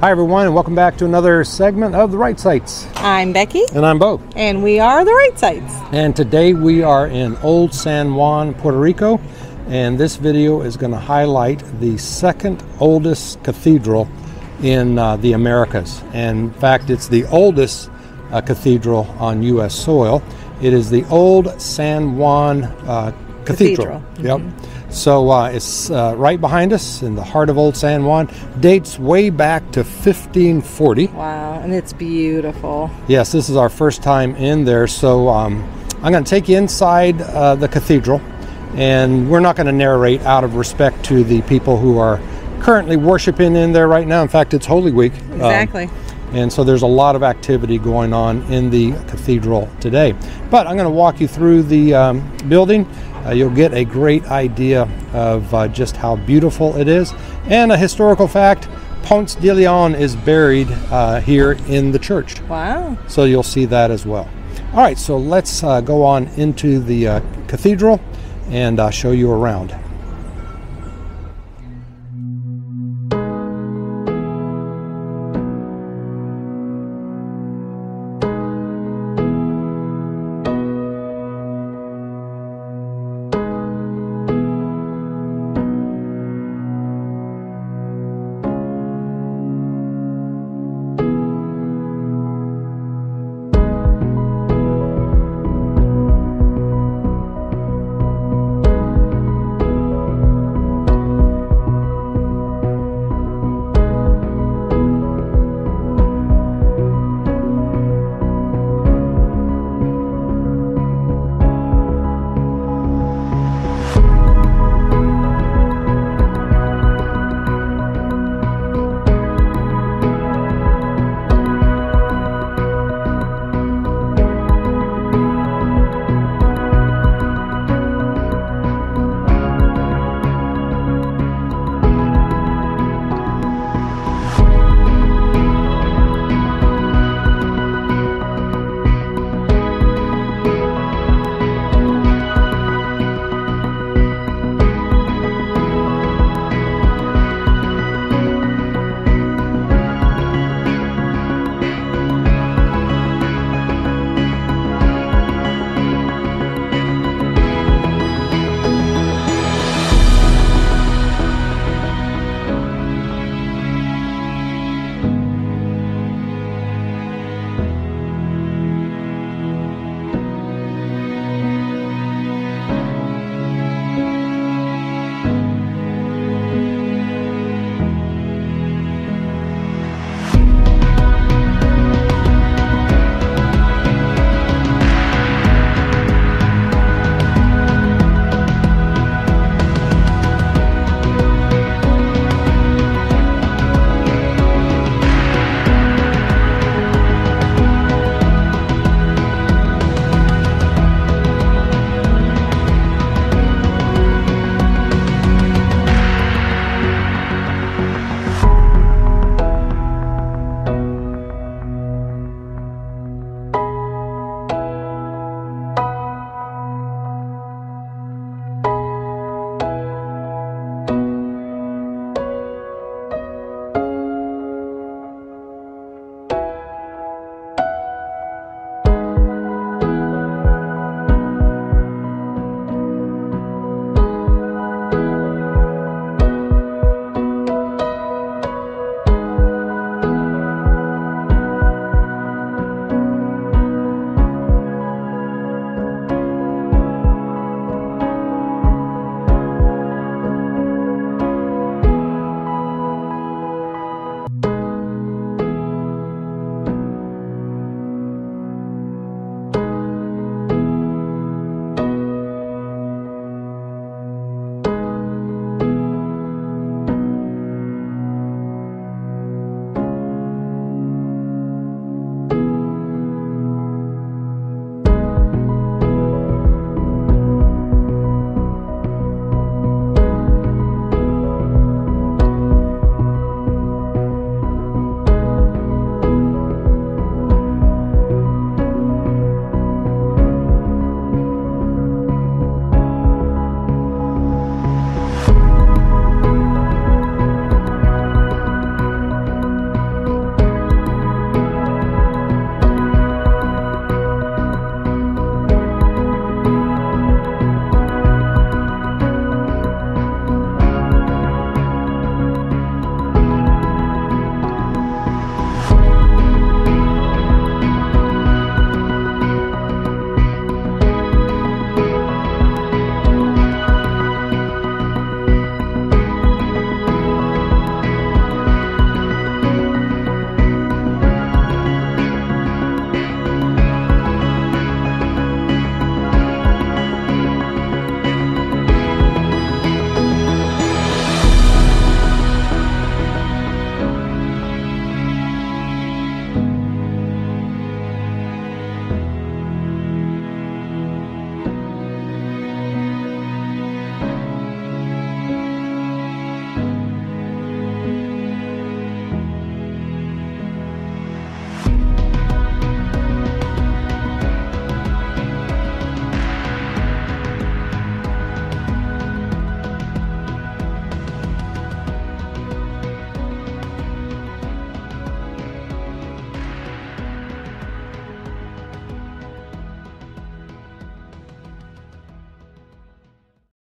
Hi, everyone, and welcome back to another segment of The Wright Sights. I'm Becky, And I'm Bo. and we are the Wright Sights. And today we are in Old San Juan, Puerto Rico, and this video is going to highlight the second oldest cathedral in uh, the Americas. And in fact, it's the oldest uh, cathedral on U.S. soil. It is the Old San Juan uh, Cathedral. Cathedral. Yep. So uh, it's uh, right behind us in the heart of Old San Juan. Dates way back to 1540. Wow, and it's beautiful. Yes, this is our first time in there, so um, I'm going to take you inside uh, the cathedral, and we're not going to narrate out of respect to the people who are currently worshiping in there right now. In fact, it's Holy Week. um, Exactly. and so there's a lot of activity going on in the cathedral today. But I'm going to walk you through the um, building. Uh, you'll get a great idea of uh, just how beautiful it is. And a historical fact Ponce de Leon is buried uh, here in the church. wow. So you'll see that as well. All right, so let's uh, go on into the uh, cathedral and uh, show you around.